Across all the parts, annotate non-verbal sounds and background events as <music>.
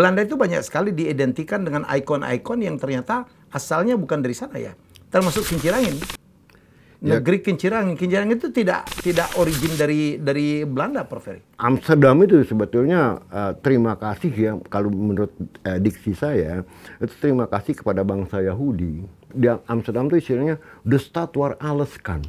Belanda itu banyak sekali diidentikan dengan ikon-ikon yang ternyata asalnya bukan dari sana ya. Termasuk Kincirangin. Negeri Kincirangin. Kincirangin itu tidak tidak origin dari dari Belanda, Prof. Ferry. Amsterdam itu sebetulnya uh, terima kasih ya kalau menurut uh, diksi saya itu terima kasih kepada bangsa Yahudi. Di Amsterdam itu istilahnya the stad waar alles kan.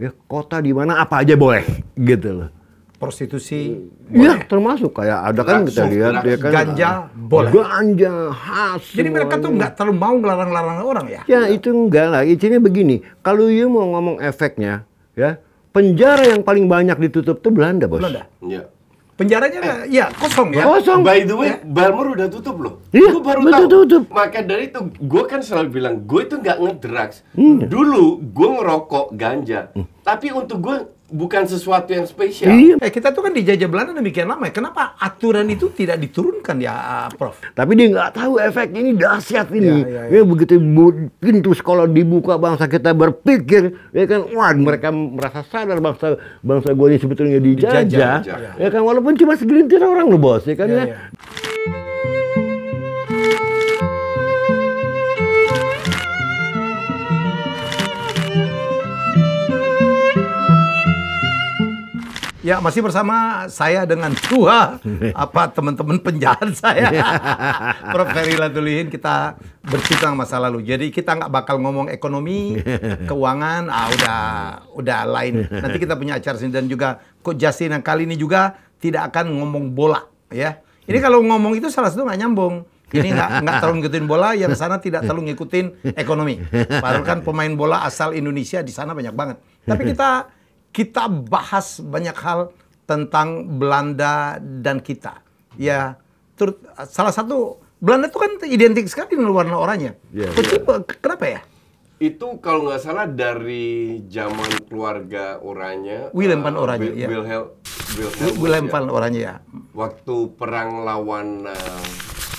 Ya, kota di mana apa aja boleh gitu loh. Prostitusi Iya, termasuk kayak ada kan kita lihat ya kan ganja, boleh. Ganja, has. Jadi mereka tuh nggak terlalu mau ngelarang-larang orang ya. Ya itu enggak lah. Intinya begini, kalau you mau ngomong efeknya, ya penjara yang paling banyak ditutup tuh Belanda bos. Belanda. Iya. Penjaranya nggak- ya kosong ya. Kosong. By the way, Balmer udah tutup loh. Iya, Gua baru betul tahu. tutup. Maka dari itu, gue kan selalu bilang, gue itu nggak ngedrugs. Hmm. Dulu gue ngerokok ganja, tapi untuk gue bukan sesuatu yang spesial. Iya. Eh kita tuh kan dijajah Belanda demikian lama ya. Kenapa aturan itu tidak diturunkan ya, Prof? Tapi dia nggak tahu efek ini dahsyat ini. Ya, ya, Ya, begitu bu- pintu sekolah dibuka bangsa kita berpikir, ya kan, wah mereka merasa sadar bangsa bangsa gue ini sebetulnya dijajah. Dijajah. Ya kan, walaupun cuma segelintir orang loh bos, ya kan Ya, ya. ya. Ya masih bersama saya dengan dua apa teman-teman penjahat saya, <laughs> Prof. Ferry Latulihin kita bercerita masa lalu. Jadi kita nggak bakal ngomong ekonomi, <laughs> keuangan, ah udah udah lain. Nanti kita punya acara sini dan juga Coach Justin yang kali ini juga tidak akan ngomong bola, ya. Ini kalau ngomong itu salah satu nggak nyambung. Ini nggak nggak terlalu ngikutin bola, yang sana tidak terlalu ngikutin ekonomi. Padahal kan pemain bola asal Indonesia di sana banyak banget. Tapi <laughs> kita kita bahas banyak hal tentang Belanda dan kita. Ya, salah satu Belanda itu kan identik sekali dengan warna oranye. Iya, Coach, Kenapa ya? Itu kalau nggak salah dari zaman keluarga Oranye. Willem eh, van Oranje, Wil- ya. Wilhelm, Wilhelm, Willem ya. van Oranje ya. Waktu perang lawan eh,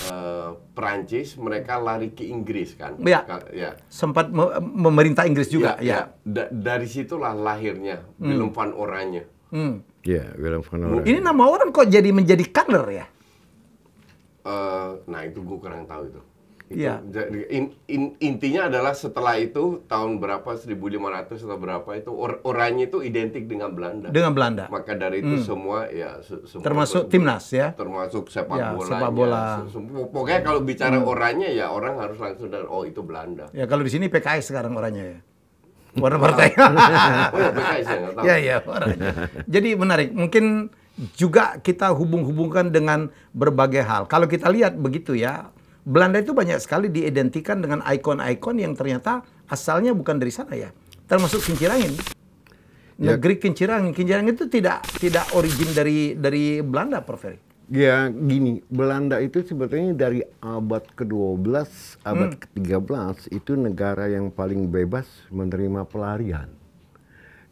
eh, Perancis, mereka lari ke Inggris kan? Iya. Ka- ya. Sempat me- memerintah Inggris juga, Ya, ya. ya. Da- dari situlah lahirnya Willem van Oranje. Hmm. Ya, Willem van Oranje. Ini nama orang kok jadi menjadi kader ya? Eh, nah itu gue kurang tahu itu. Itu Iya. in- in- intinya adalah setelah itu tahun berapa 1500 atau berapa itu or- oranye itu identik dengan Belanda. Dengan Belanda. Maka dari itu semua ya se- semua Termasuk timnas ya. termasuk sepak Ya, bola. sepak bola. Pokoknya kalau bicara oranye ya orang harus langsung dan oh itu Belanda. Ya kalau di sini PKS sekarang orangnya ya. <laughs> Warna partai. Oh ya PKS <laughs> ya. Ya ya orangnya. Jadi menarik. Mungkin juga kita hubung-hubungkan dengan berbagai hal. Kalau kita lihat begitu ya, Belanda itu banyak sekali diidentikan dengan ikon-ikon yang ternyata asalnya bukan dari sana ya. Termasuk Kincirangin. Ya. Negeri Kincirangin. Kincirangin itu tidak tidak origin dari dari Belanda, Prof. Ferry. Ya gini, Belanda itu sebetulnya dari abad ke-12, abad ke-13 itu negara yang paling bebas menerima pelarian.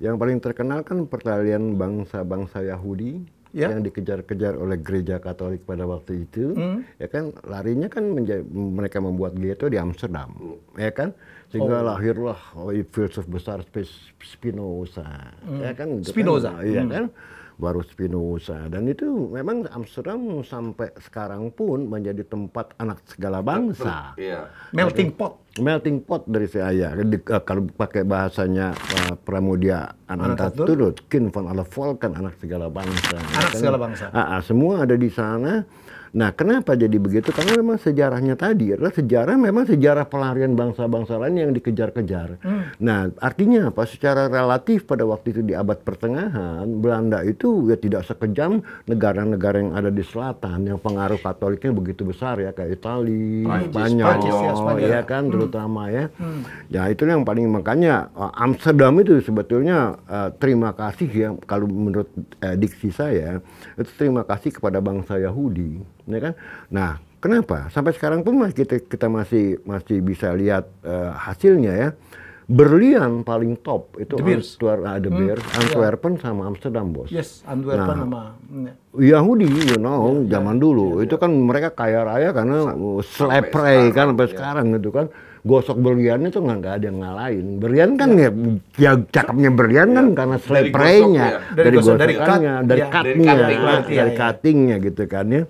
Yang paling terkenal kan peralihan bangsa-bangsa Yahudi Ya. yang dikejar-kejar oleh gereja Katolik pada waktu itu, ya kan larinya kan menja- mereka membuat ghetto di Amsterdam, ya kan? Sehingga lahirlah oh, filsuf besar Spe- Spinoza, ya kan? Itu kan, Spinoza. iya kan baru Spinoza dan itu memang Amsterdam sampai sekarang pun menjadi tempat anak segala bangsa Iya. Melting pot. melting pot dari saya Di- eh, kalau pakai bahasanya eh, Pramudia Anantatur. Anantatur Kin van alle volken anak segala bangsa Anak segala bangsa. Ah, ah, semua ada di sana nah kenapa jadi begitu karena memang sejarahnya tadi adalah sejarah memang sejarah pelarian bangsa-bangsa lain yang dikejar-kejar Hmm. nah artinya apa secara relatif pada waktu itu di abad pertengahan Belanda itu ya tidak sekejam negara-negara yang ada di selatan yang pengaruh Katoliknya begitu besar ya kayak Italia Prancis, Spanyol Prancis ya, Spanyol. ya kan terutama ya. Ya itu yang paling makanya uh, Amsterdam itu sebetulnya uh, terima kasih ya kalau menurut uh, diksi saya itu terima kasih kepada bangsa Yahudi, ya kan? Nah, kenapa? Sampai sekarang pun masih kita kita masih masih bisa lihat uh, hasilnya ya Berlian paling top itu De Beers. Antwer- ah, De Beers, Antwerpen sama Amsterdam bos. Yes, Antwerpen Nah. sama ya. Yahudi, you know, zaman dulu itu kan mereka kaya raya karena sekarang, kan sampai ya. sekarang gitu kan. Gosok berliannya tuh nggak nggak ada yang ngalahin. Berlian kan ya, ya cakepnya berlian kan karena Dari slepraynya, gosoknya. Dari dari gosok, dari gosokannya, cut, dari ya. cutnya, Dari cutting, berarti, dari ya, ya. cuttingnya gitu kan ya.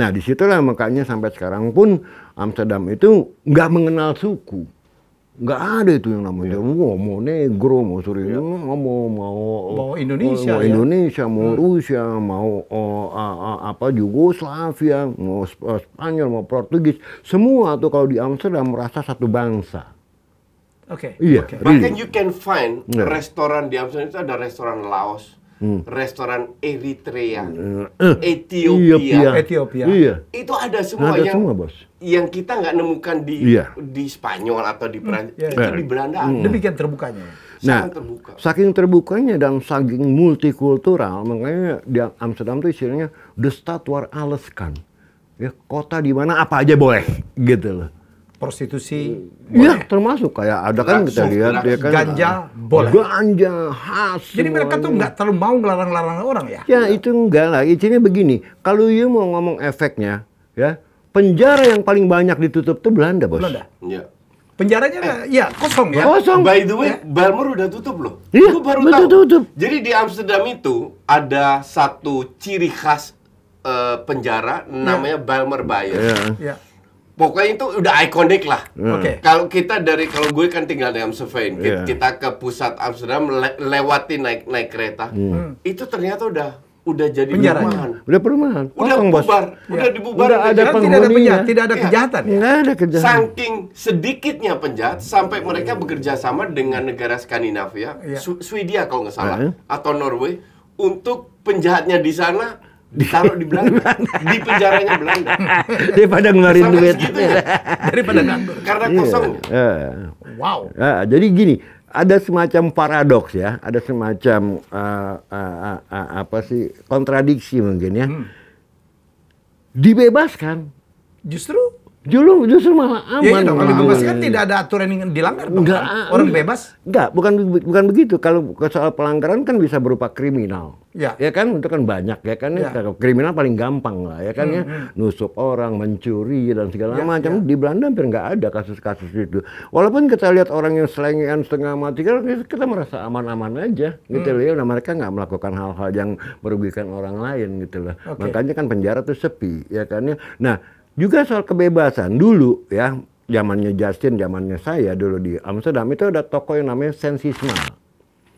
Nah di situlah makanya sampai sekarang pun Amsterdam itu nggak mengenal suku. Nggak ada itu yang namanya, mau, mau negro, mau Suriname, mau mau Mau Indonesia, mau ya. Indonesia, mau Rusia, mau oh, a- a- apa Yugoslavia, mau Sp- eh, Spanyol, mau Portugis, semua tuh kalau di Amsterdam merasa satu bangsa. Oke. Iya. oke. Really. Bahkan you can find Yeah. restoran di Amsterdam itu ada restoran Laos, restoran Eritrea, Eh, Ethiopia. Ethiopia. Iya. Itu ada semua Ada yang semua bos. yang kita nggak nemukan di Iya. di Spanyol atau di Perancis. iya. Itu di Belanda ada. Demikian terbukanya. Nah, Sangat terbuka. saking terbukanya dan saking multikultural, makanya di Amsterdam tuh istilahnya the stad waar alles kan. Ya, kota di mana apa aja boleh, gitu loh. Prostitusi Iya, termasuk kayak ada kan kita lihat ya kan. ganja, boleh. Ganja, khas. Jadi mereka tuh nggak terlalu mau ngelarang-larang orang ya? Ya itu enggak lah. Intinya begini, kalau you mau ngomong efeknya, ya penjara yang paling banyak ditutup tuh Belanda bos. Belanda. Ya. Penjaranya ya kosong ya. Kosong. By the way, Balmer udah tutup loh. Iya, Gua baru betul, tahu. tutup. Jadi di Amsterdam itu ada satu ciri khas eh, penjara namanya Balmer Bayer. Ya. Ya. Pokoknya itu udah ikonik lah. Oke. Kalau kita dari kalau gue kan tinggal di Amstelveen, ki- Iya. kita ke pusat Amsterdam le- lewati naik naik kereta, itu ternyata udah udah jadi Penjaranya. rumahan. Udah perumahan. Udah Kosong bos. bubar, udah dibubar. Udah ada tidak ada penjahat, tidak ada Iya. kejahatan ya. Nggak ada kejahatan. Saking sedikitnya penjahat sampai mereka bekerja sama dengan negara Skandinavia, Iya. Su- Swedia kalau nggak salah, Heeh. atau Norway, untuk penjahatnya di sana ditaruh di Belanda, di penjaranya Belanda. <laughs> Daripada ngeluarin Sampai duit. segitunya. Daripada nganggur. Karena Iya. kosong. Ya. Wow. Ya, jadi gini, ada semacam paradoks ya, ada semacam uh, uh, uh, uh, apa sih kontradiksi mungkin ya. Hmm. Dibebaskan, Justru justru justru malah aman. ya, ya dong, kalau gitu. bebas kan tidak ada aturan yang dilanggar dong. Enggak, kan? Orang enggak. bebas. Enggak, bukan bukan begitu. Kalau soal pelanggaran kan bisa berupa kriminal. Ya. Ya kan, itu kan banyak ya kan. Ya. Kalau kriminal paling gampang lah ya kan ya. Nusuk orang, mencuri dan segala Ya, macam. Di Belanda hampir nggak ada kasus-kasus itu. Walaupun kita lihat orang yang selengean setengah mati kan kita merasa aman-aman aja gitu loh ya. Nah, mereka nggak melakukan hal-hal yang merugikan orang lain gitu loh. Oke. Makanya kan penjara tuh sepi ya kan ya. Nah, juga soal kebebasan dulu ya zamannya Justin, zamannya saya dulu di Amsterdam itu ada toko yang namanya Sensisma.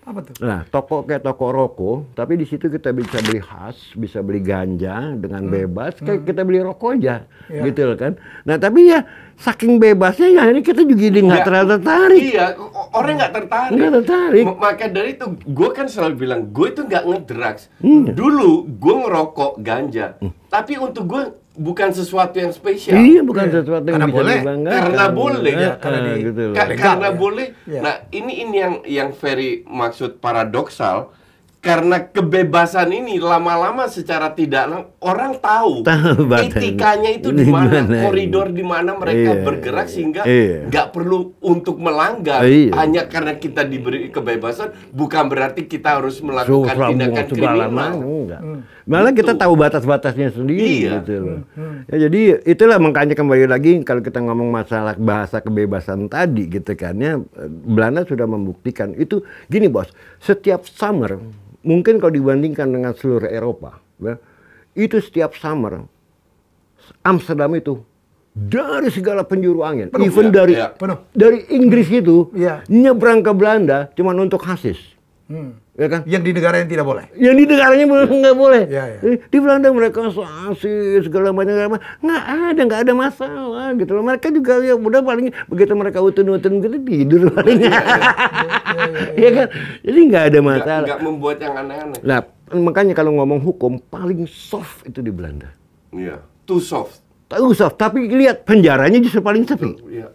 Apa tuh? Nah, toko kayak toko rokok, tapi di situ kita bisa beli khas, bisa beli ganja dengan bebas, kayak kita beli rokok aja, Ya. gitu loh kan. Nah, tapi ya saking bebasnya ya ini kita juga jadi nggak Nggak- terlalu tertarik. Iya, orang nggak tertarik. Nggak tertarik. M- Maka dari itu, gue kan selalu bilang, gue itu nggak ngedrugs. Hmm. Dulu gue ngerokok ganja, tapi untuk gue bukan sesuatu yang spesial. Iya, bukan sesuatu yang Karena bisa boleh. dibanggakan. Karena boleh, Eh, ya. Karena di- gitu loh. Ka- karena ya? boleh. Iya. Nah, ini ini yang yang very maksud paradoksal. Karena kebebasan ini lama-lama secara tidak orang tahu, <laughs> Tahu etikanya itu di mana, koridor di mana mereka Iya, bergerak iya. sehingga Iya. nggak perlu untuk melanggar Iya. hanya karena kita diberi kebebasan bukan berarti kita harus melakukan Suka tindakan kriminal. enggak. Malah kita Itu. tahu batas-batasnya sendiri Iya. gitu loh. Ya, jadi itulah makanya kembali lagi kalau kita ngomong masalah bahasa kebebasan tadi gitu kan ya Belanda sudah membuktikan itu gini bos, setiap summer mungkin kalau dibandingkan dengan seluruh Eropa ya, itu setiap summer Amsterdam itu dari segala penjuru angin, Penuh, even ya, dari ya. Penuh. dari Inggris itu Iya. nyebrang ke Belanda cuma untuk hasis, Hmm. ya kan? Yang di negara yang tidak boleh. Yang di negaranya belum nggak boleh. Iya, iya. Eh, Di Belanda mereka sasi segala macam segala macam. nggak ada nggak ada masalah gitu loh. Mereka juga ya udah paling begitu mereka utun-utun gitu tidur <laughs> paling. Iya kan? Jadi nggak ada masalah. nggak membuat yang aneh-aneh. Nah makanya kalau ngomong hukum paling soft itu di Belanda. Iya, too soft. Tahu soft, tapi lihat penjaranya justru paling sepi. Iya.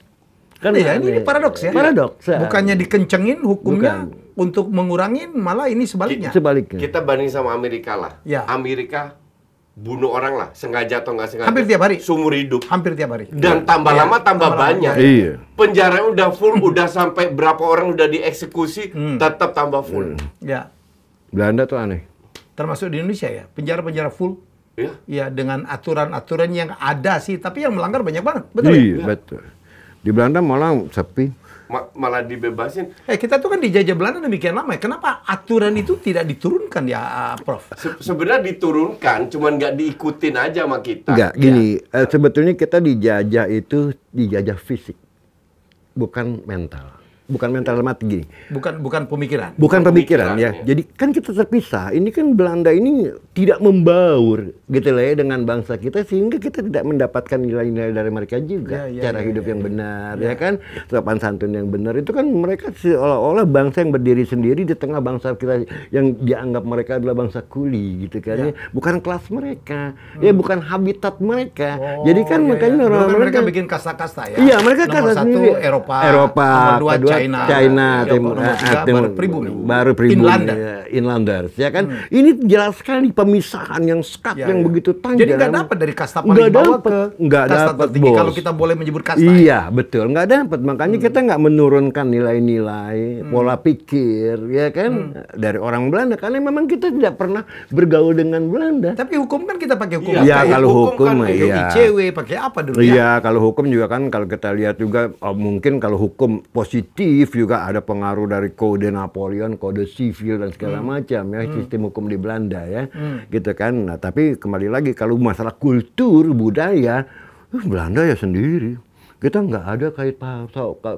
Kan Iya, ini, ini paradoks ya. Paradoks. Bukannya dikencengin hukumnya untuk mengurangin, malah ini sebaliknya. sebaliknya. Kita banding sama Amerika lah. Ya. Amerika bunuh orang lah, sengaja atau nggak sengaja. Hampir tiap hari. Sumur hidup. Hampir tiap hari. Dan tambah Iya, lama tambah tambah lama. banyak. Iya. Penjara udah full, udah sampai berapa orang udah dieksekusi, Hmm. tetap tambah full. Ya. Belanda tuh aneh. Termasuk di Indonesia ya. Penjara-penjara full. Ya. Ya dengan aturan-aturan yang ada sih, tapi yang melanggar banyak banget. Betul ya? Iya, betul. Di Belanda malah sepi. Ma- malah dibebasin. Eh kita tuh kan dijajah Belanda demikian lama ya. Kenapa aturan itu tidak diturunkan ya, Prof? Se- sebenarnya diturunkan, cuman nggak diikutin aja sama kita. Enggak, gini, eh, sebetulnya kita dijajah itu dijajah fisik. Bukan mental. Bukan mental dalam arti gini. Bukan bukan pemikiran. Bukan pemikiran ya. Pemikiran, ya. Jadi kan kita terpisah. Ini kan Belanda ini tidak membaur gitu lah ya dengan bangsa kita sehingga kita tidak mendapatkan nilai-nilai dari mereka juga. Ya, ya, Cara ya, hidup ya, yang ya. benar ya kan, sopan santun yang benar itu kan mereka seolah-olah bangsa yang berdiri sendiri di tengah bangsa kita yang dianggap mereka adalah bangsa kuli gitu kan ya. Bukan kelas mereka, ya bukan habitat mereka. Jadi kan Oh, iya, makanya iya. Dulu orang kan mereka mereka bikin kasta-kasta ya. Iya, mereka Nomor kasta satu sendiri. Eropa, Eropa, nomor dua kedua China, China, Tiongkok, Timur, tiga Timur- baru pribumi. baru pribumi, Finlander. ya, Inlanders, ya kan? Ini jelas sekali pemisahan yang sekat Ya, yang ya. begitu tajam. Jadi nggak dapat dari kasta paling Nggak bawah dapat, ke nggak kasta dapat, tertinggi bos. kalau kita boleh menyebut kasta. ya. Iya, betul. Nggak dapat. Makanya Hmm. kita nggak menurunkan nilai-nilai, pola pikir, ya kan? Hmm. Dari orang Belanda. Karena memang kita tidak pernah bergaul dengan Belanda. Tapi hukum kan kita pakai hukum. Iya, Pakai kalau hukum hukum, kan iya. ICW, pakai apa dulu ya? Iya, kalau hukum juga kan kalau kita lihat juga oh, mungkin kalau hukum positif juga ada pengaruh dari kode Napoleon, kode sivil dan segala Hmm. macam ya sistem hukum di Belanda ya, gitu kan. Nah tapi kembali lagi kalau masalah kultur budaya, eh, Belanda ya sendiri. Kita nggak ada kait pasau, ka-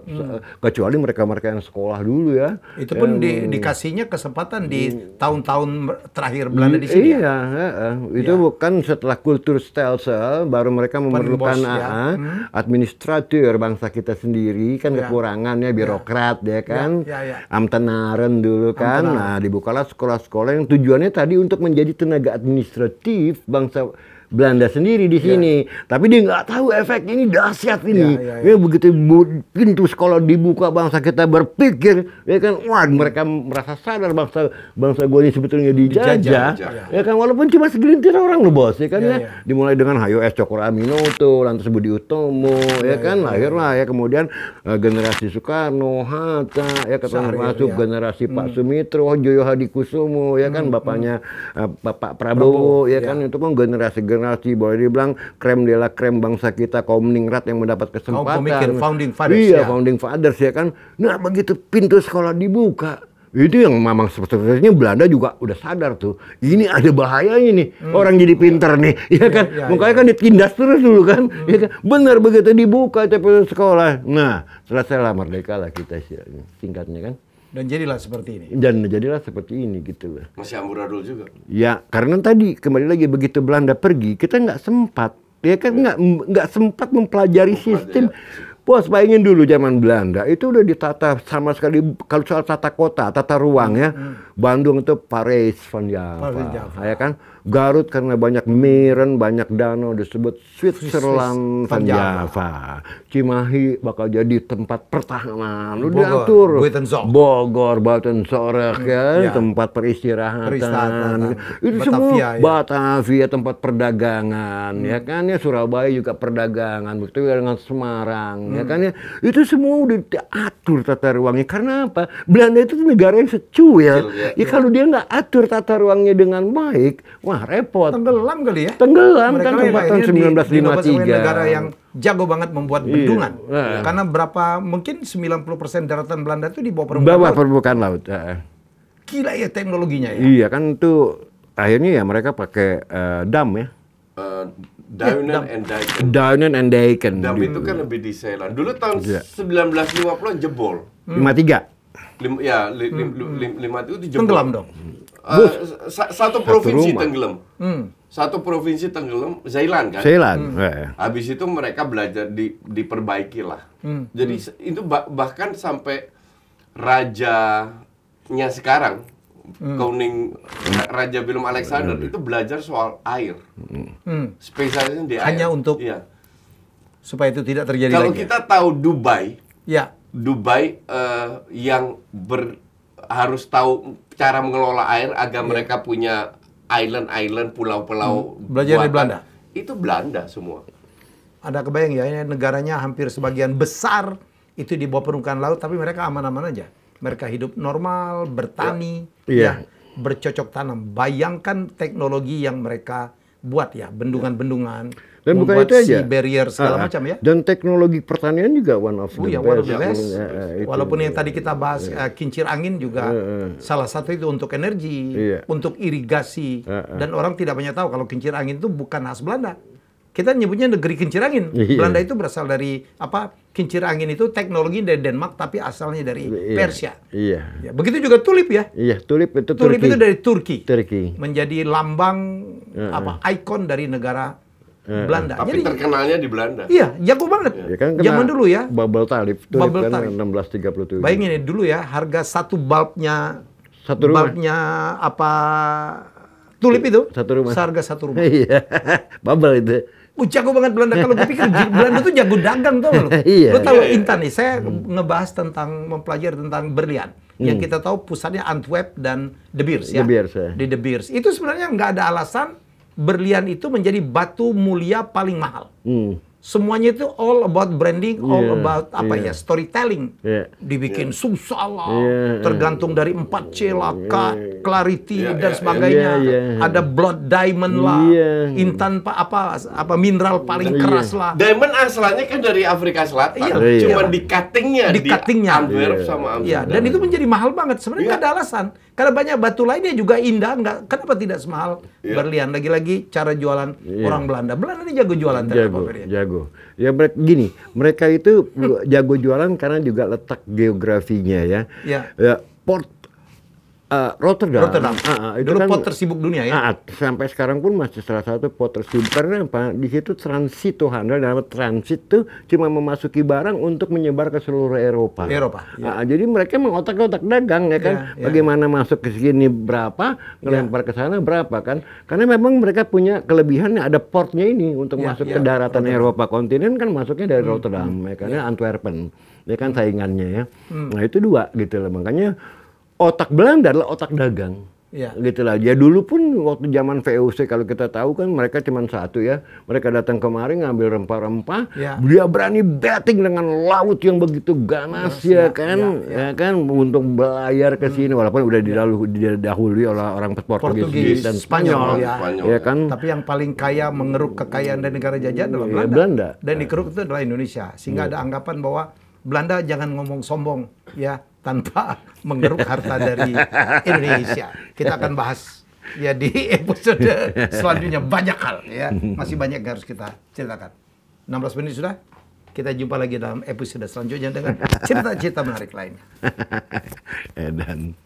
kecuali mereka-mereka yang sekolah dulu ya. Hmm. Itu pun di- dikasihnya kesempatan di tahun-tahun terakhir Belanda di sini. ya? Iya, heeh. itu bukan setelah kultur stelsel baru mereka memerlukan Penbos, ya. AA, administrator bangsa kita sendiri kan Ya. kekurangannya birokrat ya kan, ya, ya. Amtenaren dulu kan. Nah, dibukalah sekolah-sekolah yang tujuannya tadi untuk menjadi tenaga administratif bangsa Belanda sendiri di sini, tapi dia nggak tahu efek ini dahsyat ini. Ya, ya, Ya, begitu pintu sekolah dibuka bangsa kita berpikir, ya kan, wah mereka merasa sadar bangsa bangsa gue ini sebetulnya dijajah, Dijajah. ya kan, walaupun cuma segelintir orang loh bos, ya kan Ya, ya. ya. Dimulai dengan Hayo S Cokro Aminoto, lantas Budi Utomo, ya, kan, lahirlah ya kemudian eh, generasi Soekarno, Hatta, ya kan? Syahrir, masuk ya. generasi Pak Sumitro, Joyo Hadikusumo, ya kan, bapaknya eh, Bapak Prabowo, Prabowo, ya ya. kan, itu kan generasi-generasi boleh dibilang krem de la krem bangsa kita kaum ningrat yang mendapat kesempatan. pemikir, founding fathers, Iya, ya. founding fathers ya kan. Nah, begitu pintu sekolah dibuka, itu yang memang sebetulnya Belanda juga udah sadar tuh. Ini ada bahayanya nih. Orang jadi pinter nih, ya kan. Hmm. iya, Makanya kan ditindas terus dulu kan. Ya kan? Benar begitu dibuka itu sekolah. Nah, selesailah merdeka lah kita sih singkatnya kan. Dan jadilah seperti ini. Dan jadilah seperti ini gitu loh. Masih amburadul juga. Ya, karena tadi kembali lagi begitu Belanda pergi, kita nggak sempat, ya kan nggak nggak sempat mempelajari sistem. Bos, bayangin dulu zaman Belanda itu udah ditata sama sekali kalau soal tata kota, tata ruang ya. Bandung itu Paris van Java, Paris Java. ya kan. Garut karena banyak miren, banyak danau disebut Switzerland van Java. Java. Cimahi bakal jadi tempat pertahanan. Bogor, diatur. Bogor, Buitenzorg ya, ya. tempat peristirahatan. Peristirahatan. Itu Batavia, semua ya. Batavia tempat perdagangan, ya kan ya Surabaya juga perdagangan, begitu dengan Semarang, ya kan ya. Itu semua udah diatur tata ruangnya. Karena apa? Belanda itu negara yang secuil. ya. Ya kalau dia nggak atur tata ruangnya dengan baik, wah repot. Tenggelam kali ya? Tenggelam Mereka kan tempat tahun di- di Nova sebagai 1953. negara yang jago banget membuat bendungan. Nah. Karena berapa mungkin 90% daratan Belanda itu di bawah permukaan Bawah laut. permukaan laut. ya. Gila ya teknologinya ya. Iya kan itu akhirnya ya mereka pakai eh, dam ya. Eh, Daunen and Dijken. Daunen and Dijken. Dam itu kan lebih di Zeeland. Dulu tahun Iya. 1950 jebol. 53. Lim, ya, li, lim, lim- lima itu jebol. Tenggelam dong. Eh, sa- satu provinsi rumah. tenggelam. Hmm. Satu provinsi tenggelam, Zeeland kan. Zeeland. eh. Habis itu mereka belajar di diperbaiki lah. Hmm. Jadi se- itu ba- bahkan sampai rajanya sekarang Hmm. Koning Ra- Raja Willem Alexander itu belajar soal air. Hmm. Spesialisnya di Hanya air. untuk- Iya. Supaya itu tidak terjadi Kalau lagi. kita tahu Dubai, Ya. Dubai eh, yang ber, harus tahu cara mengelola air agar Iya. mereka punya island-island, pulau-pulau Belajar dari buatan, Belanda? Itu Belanda semua. Ada kebayang ya, ini negaranya hampir sebagian besar itu di bawah permukaan laut, tapi mereka aman-aman aja. Mereka hidup normal, bertani, Iya. ya, bercocok tanam. Bayangkan teknologi yang mereka buat ya, bendungan-bendungan, Dan bukan itu aja. barrier segala Ah, ah. macam ya. Dan teknologi pertanian juga one of Oh the ya, one of best. the best. Eh, itu. Walaupun yang tadi kita bahas eh, kincir angin juga salah satu itu untuk energi, Iya. untuk irigasi, dan orang tidak banyak tahu kalau kincir angin itu bukan khas Belanda. Kita nyebutnya negeri kincir angin. Iya. Belanda itu berasal dari apa? Kincir angin itu teknologi dari Denmark tapi asalnya dari Iya. Persia. Iya. Ya, begitu juga tulip ya. Iya, tulip itu Tulip Turki. itu dari Turki. Turki. Menjadi lambang apa? ikon dari negara Belanda. Tapi Jadi terkenalnya di Belanda. iya, jago banget. Ya kan kena Zaman dulu ya. Bubble tulip Bubble kan talip. 1637. Bayangin ya dulu ya harga satu bulbnya Satu rumah. bulbnya apa tulip itu Satu rumah. seharga satu rumah. <laughs> Iya. Bubble itu. Uh, jago banget Belanda. Kalau gue pikir Belanda tuh jago dagang tuh lo. <laughs> Iya. Lo tahu Iya, iya. Intan nih, saya ngebahas tentang mempelajari tentang berlian. Yang kita tahu pusatnya Antwerp dan De Beers ya. De Beers, ya. Di De Beers. Itu sebenarnya nggak ada alasan berlian itu menjadi batu mulia paling mahal. Hmm. Semuanya itu all about branding, all Iya, about apa iya. ya, storytelling. Iya. Dibikin susah lah, Iya, tergantung dari 4C lah, K, clarity Iya, dan iya, sebagainya. iya, iya. Ada blood diamond lah, Iya. intan pa- apa apa mineral paling Iya. keras lah. Diamond asalnya kan dari Afrika Selatan. Iya. Cuma Iya. di cuttingnya Di cuttingnya. Antwerp Iya. sama Iya, Amsterdam. dan itu menjadi mahal banget. Sebenarnya Iya. nggak ada alasan. Karena banyak batu lainnya juga indah, nggak. Kenapa tidak semahal Iya. berlian? Lagi-lagi cara jualan orang Belanda. Belanda ini jago jualan ternyata, jago, Pak Ferry. jago. Ya mereka gini, mereka itu <laughs> jago jualan karena juga letak geografinya ya. Iya. Ya, port eh, Rotterdam. Rotterdam. Ah, ah, itu Dulu kan- pot tersibuk dunia ya. Ah, sampai sekarang pun masih salah satu pot tersibuk karena apa? Di situ transit tuh handal dalam transit tuh cuma memasuki barang untuk menyebar ke seluruh Eropa. Eropa, ya. Ah, jadi mereka mengotak-otak dagang ya kan. Ya, ya. Bagaimana masuk ke sini berapa, ngelempar ke sana berapa kan? Karena memang mereka punya kelebihan ada portnya ini untuk Ya, masuk ya, ke daratan Eropa kontinen kan masuknya dari Rotterdam ya kan Antwerpen. Ya kan saingannya ya. Nah, itu dua gitu loh. Makanya otak Belanda adalah otak dagang. Iya. Gitu lah. Ya dulu pun waktu zaman VOC kalau kita tahu kan mereka cuma satu ya. Mereka datang kemari ngambil rempah-rempah. Ya. Dia berani betting dengan laut yang begitu ganas ya, kan. Ya, kan untuk belayar ke sini walaupun udah didahului, didahului oleh orang Portugis, Portugis, dan Spanyol, Spanyol. ya. Spanyol. Ya kan. Tapi yang paling kaya mengeruk kekayaan dari negara jajah adalah Iya, Belanda. Belanda. Iya. Dan dikeruk itu adalah Indonesia. Sehingga ada anggapan bahwa Belanda jangan ngomong sombong ya tanpa mengeruk harta dari Indonesia. Kita akan bahas ya di episode selanjutnya banyak hal ya. Masih banyak yang harus kita ceritakan. 16 menit sudah. Kita jumpa lagi dalam episode selanjutnya dengan cerita-cerita menarik lainnya. <laughs> Edan.